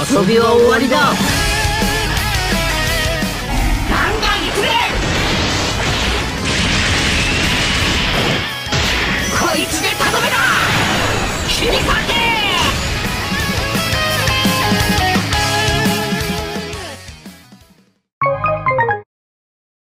遊びは終わりだ。ガンガンくこいつで